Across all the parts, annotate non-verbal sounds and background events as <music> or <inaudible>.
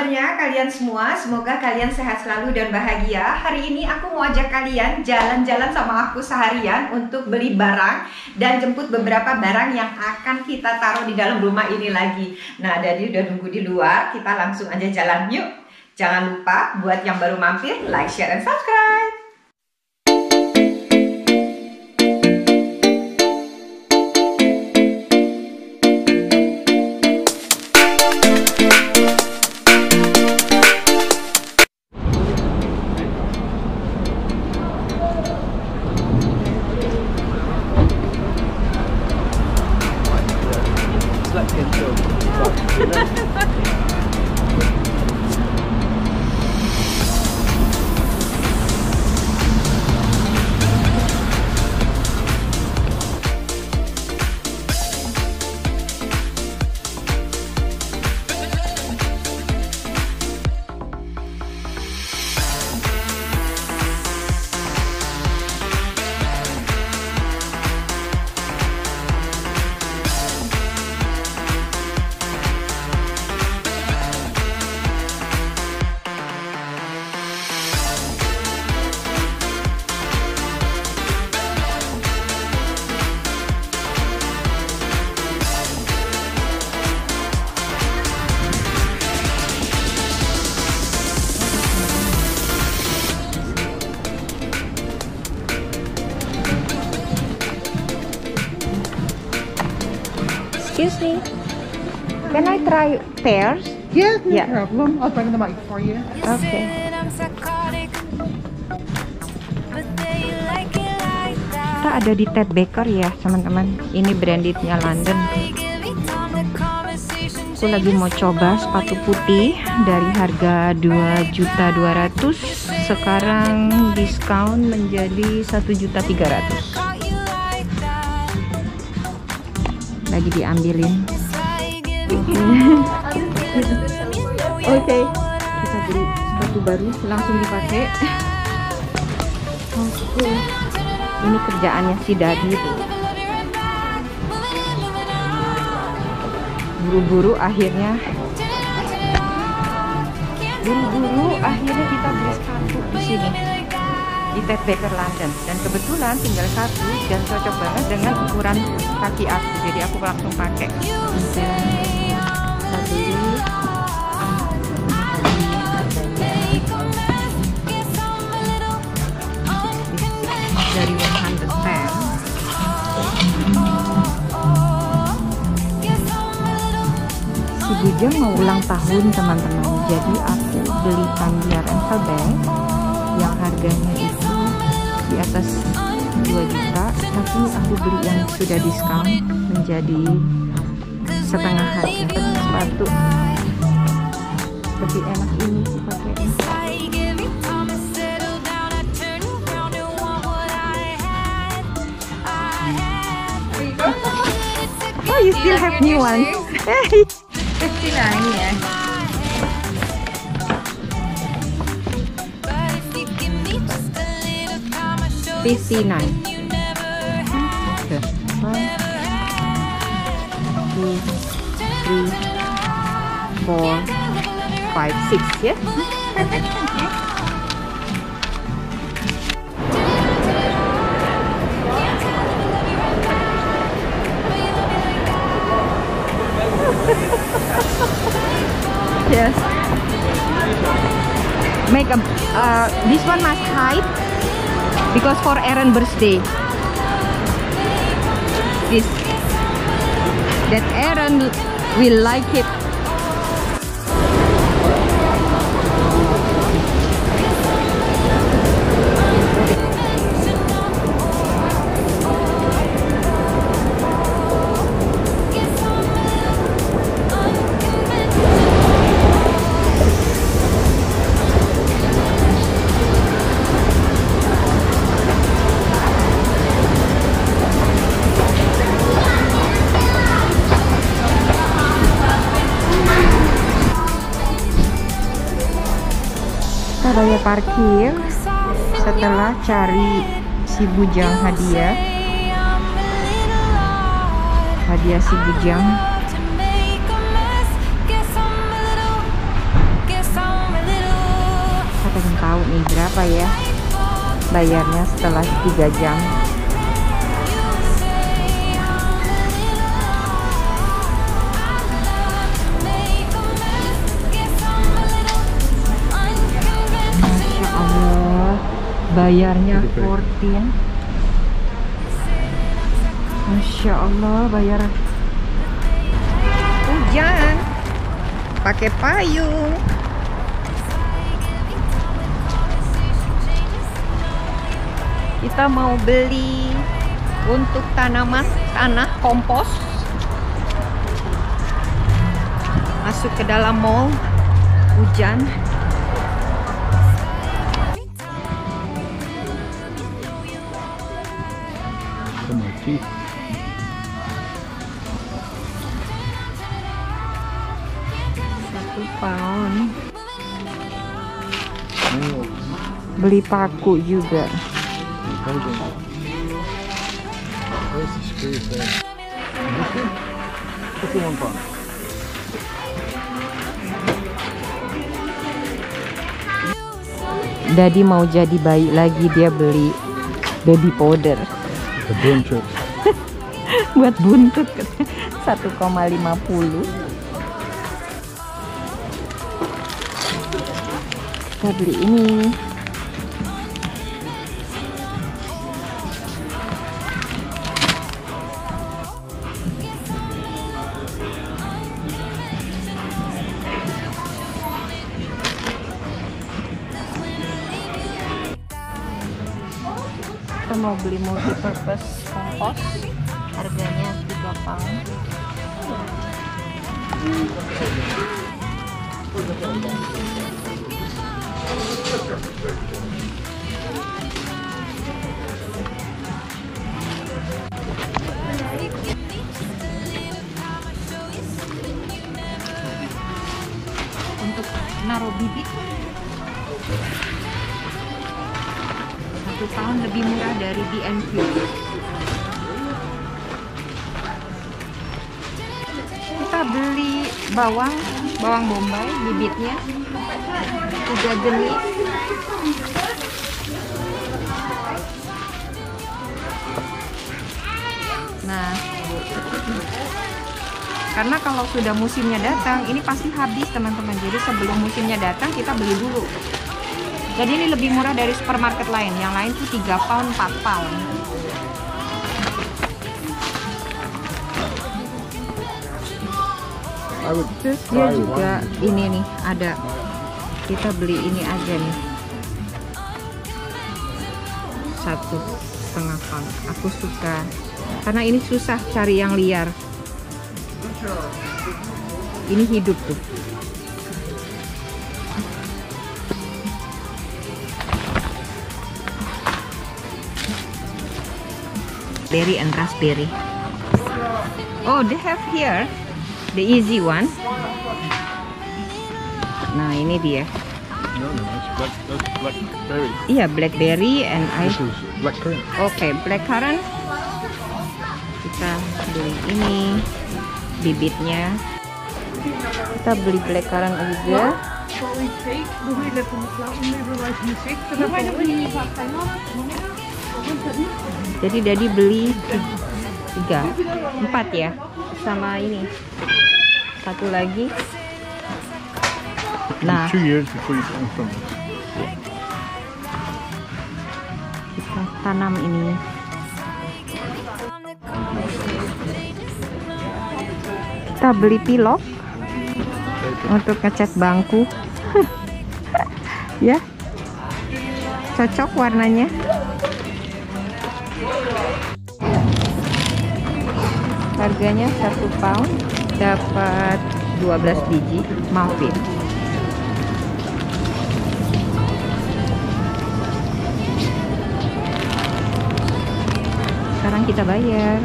kabarnya kalian semua? Semoga kalian sehat selalu dan bahagia. Hari ini aku mau ajak kalian jalan-jalan sama aku seharian untuk beli barang dan jemput beberapa barang yang akan kita taruh di dalam rumah ini lagi. Nah, jadi udah nunggu di luar, kita langsung aja jalan yuk. Jangan lupa buat yang baru mampir, like, share, dan subscribe. Excuse me. Can I try pears? Yeah, no Yeah. problem. I'll bring them out for you. Okay. Kita ada di Ted Baker ya, teman-teman. Ini brandednya London. Aku lagi mau coba sepatu putih dari harga 2.200 sekarang diskon menjadi 1.300. Lagi diambilin. Oke. Kita beli sepatu baru langsung dipakai. Oke. Ini kerjaannya si Dadi tuh. Buru-buru akhirnya buru-buru akhirnya kita beli sepatu di sini di Ted Baker London dan kebetulan tinggal satu dan cocok banget dengan ukuran kaki aku. Jadi aku langsung pakai. Kita beli dari 110 si Bujang mau ulang tahun teman-teman. Jadi aku beli dia ransel bag yang harganya itu di atas 2 juta tapi aku beli yang sudah diskon menjadi setengah harga sepatu lebih enak ini Oh, you still have new ones. <laughs> 59 yeah. 59. Okay. One, two, three, four, five, six. Yeah? Perfect. Yes make a uh, this one must hide because for Aaron birthday. This that Aaron will like it. parkir setelah cari si bujang hadiah. Hadiah si bujang. Kita pengen tahu nih berapa ya bayarnya setelah 3 jam. Bayarnya 14 Masya Allah bayar. Hujan. Pakai payung. Kita mau beli untuk tanaman tanah kompos. Masuk ke dalam mall hujan Satu pound. Oh, beli paku juga? What's the one pound? Daddy mau jadi bayi lagi dia beli baby powder Chips. <laughs> buat buntut <laughs> 1,50 kita beli ini beli multipurpose kompos harganya 3 pound. Untuk naruh bibit pound lebih murah dari B&Q kita beli bawang bawang bombay bibitnya. Tiga jenis. Nah karena kalau sudah musimnya datang ini pasti habis teman-teman. Jadi sebelum musimnya datang kita beli dulu jadi ini lebih murah dari supermarket lain yang lain tuh 3 pound 4 pound Terus dia juga ini nih ada kita beli ini aja nih satu setengah pound. Aku suka karena ini susah cari yang liar. Ini hidup tuh. Berry and raspberry. Oh, they have here the easy one. Nah, ini dia. No, no, that's black, that's blackberry. Iya, blackberry and I This is blackcurrant. Oke, blackcurrant. Kita beli ini bibitnya. Kita beli blackcurrant juga. Jadi Daddy beli tiga, empat ya, sama ini satu lagi. Nah, kita tanam ini. Kita beli pilok untuk ngecat bangku. <laughs> ya. Cocok warnanya. Harganya satu pound dapat 12 biji muffin. Sekarang kita bayar.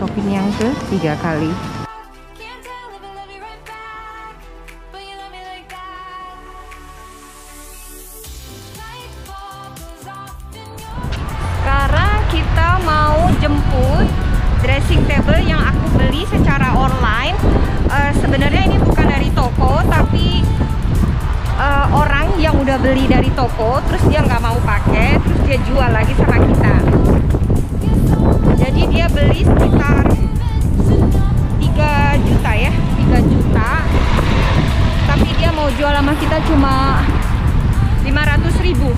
Shopping yang ke tiga kali. Sekarang kita mau jemput dressing table yang aku beli secara online. Eh, sebenarnya ini bukan dari toko, tapi eh, orang yang udah beli dari toko terus dia nggak mau pakai terus dia jual lagi sama kita. Jadi dia beli sekitar 3 juta ya 3 juta. Tapi dia mau jual sama kita cuma 500 ribu.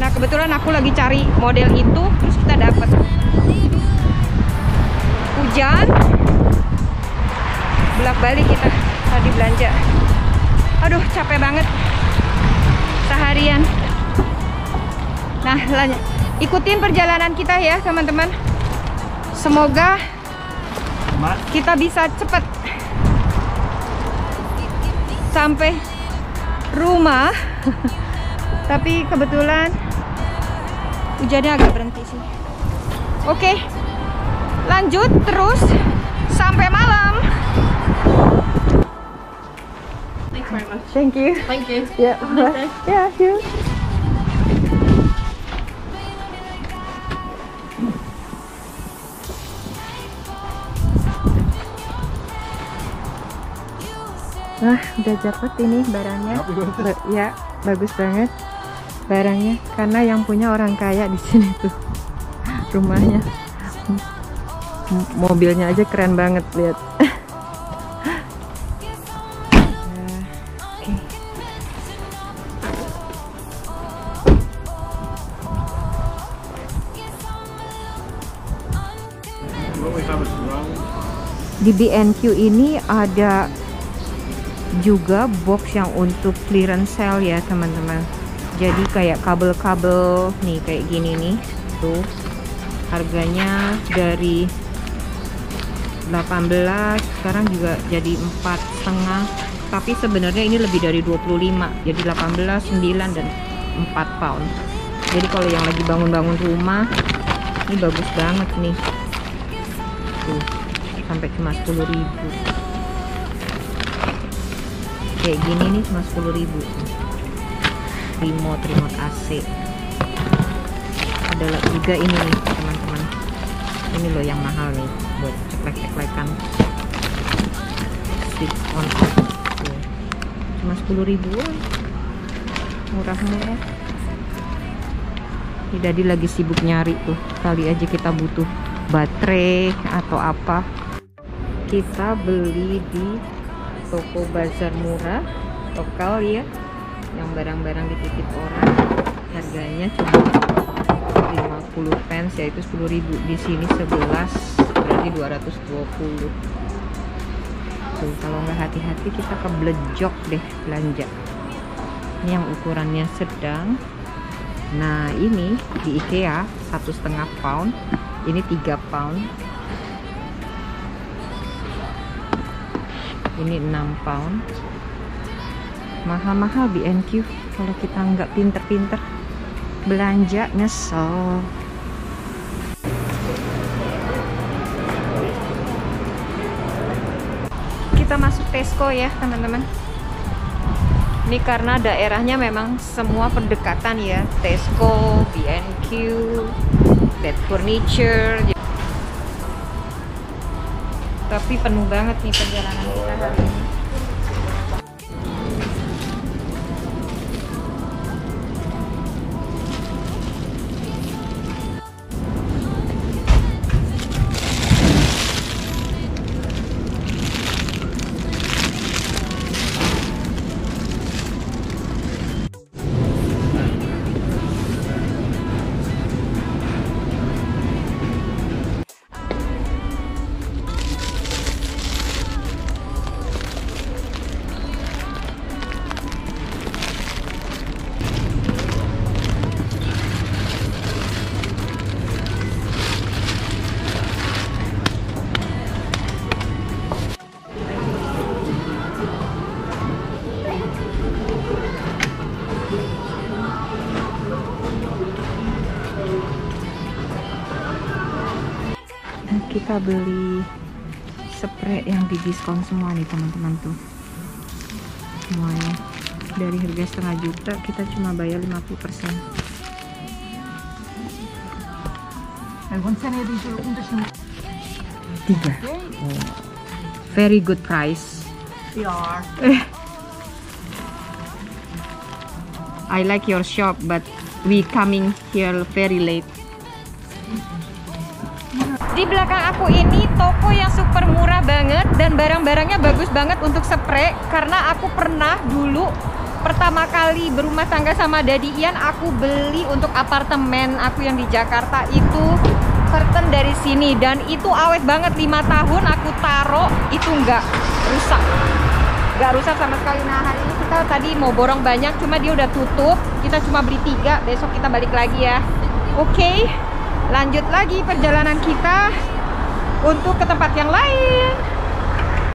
Nah kebetulan aku lagi cari model itu terus kita dapat hujan bolak balik kita tadi belanja. Aduh capek banget. Seharian. Nah lan- ikutin perjalanan kita ya teman-teman. Semoga kita bisa cepet sampai rumah. <laughs> Tapi kebetulan hujannya agak berhenti sih. Oke lanjut terus sampai malam Thanks very much. thank you Thank you. ya ya you Wah, udah dapet ini barangnya. Ba- ya, bagus banget barangnya. Karena yang punya orang kaya di sini tuh rumahnya. Mobilnya aja keren banget lihat. Di BNQ ini ada juga box yang untuk clearance sale ya teman-teman jadi kayak kabel-kabel nih kayak gini nih tuh harganya dari 18 sekarang juga jadi empat setengah. Tapi sebenarnya ini lebih dari 25 jadi 18 9 dan 4 pound. Jadi kalau yang lagi bangun-bangun rumah ini bagus banget nih. Tuh sampai cuma 10.000 kayak gini nih cuma 10.000 remote remote AC ada la- juga ini nih teman-teman ini loh yang mahal nih buat ceklek-ceklekan. Switch on off cuma 10 ribuan. Murah-murah Ini Dadi lagi sibuk nyari tuh. Kali aja kita butuh baterai atau apa. Kita beli di toko bazar murah lokal ya. Yang barang-barang dititip orang. Harganya cuma 50 pence yaitu 10.000 di sini 11 berarti 220 tuh kalau nggak hati-hati kita keblejok deh belanja. Ini yang ukurannya sedang. Nah ini di IKEA satu setengah pound. Ini 3 pound. Ini 6 pound. Mahal-mahal BNQ kalau kita nggak pinter-pinter belanja nyesel. Kita masuk Tesco ya teman-teman. Ini karena daerahnya memang semua pendekatan ya. Tesco, BNQ, Bed Furniture. Tapi penuh banget nih perjalanan kita hari ini kita beli spray yang di diskon semua nih teman-teman tuh. Semuanya. Dari harga setengah juta kita cuma bayar 50% And once any of these are ondersteen tiga. Very good price. <laughs> I like your shop, but we coming here very late. Di belakang aku ini toko yang super murah banget dan barang-barangnya bagus banget untuk spray. Karena aku pernah dulu pertama kali berumah tangga sama Dadi Ian aku beli untuk apartemen aku yang di Jakarta itu curtain dari sini. Dan itu awet banget lima tahun aku taruh itu nggak rusak. Nggak rusak sama sekali. Nah hari ini kita tadi mau borong banyak cuma dia udah tutup. Kita cuma beli tiga besok kita balik lagi ya. Oke lanjut lagi perjalanan kita untuk ke tempat yang lain